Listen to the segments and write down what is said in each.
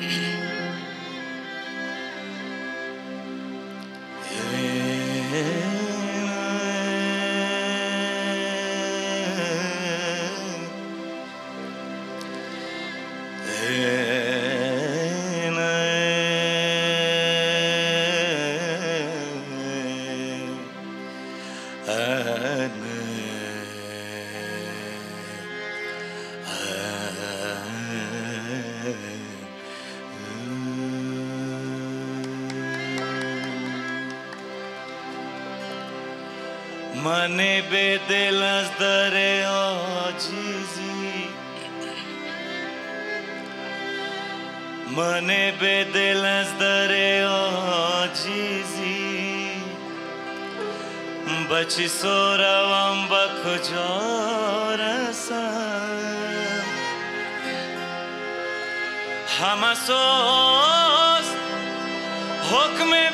Yeah. Manebe de las dare acizi Manebe de las dare acizi Baci soravam bakıcara sen Hamasos Hokme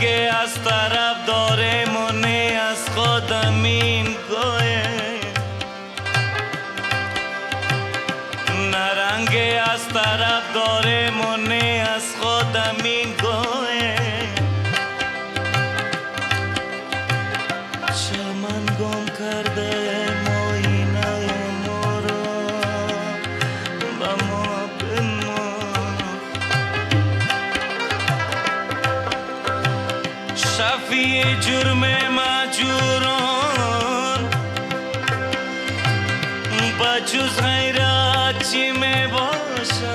اگه از طرف داره مونه از خودم این گوه نرنگه از طرف داره مونه از خودم این گوه जुर्म माजूरों। बजुज खैराची में बसा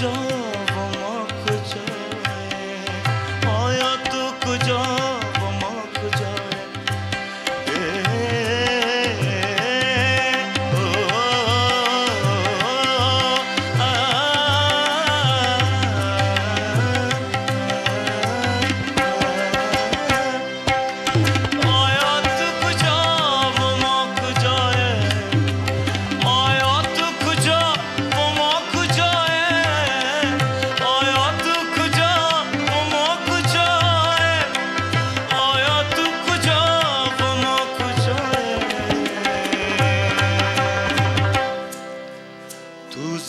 joy.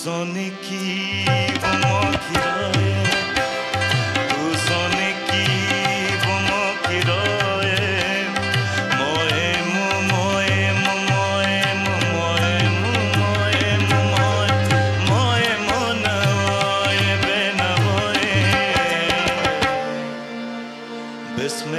Bismillah, qui vont manquer بسم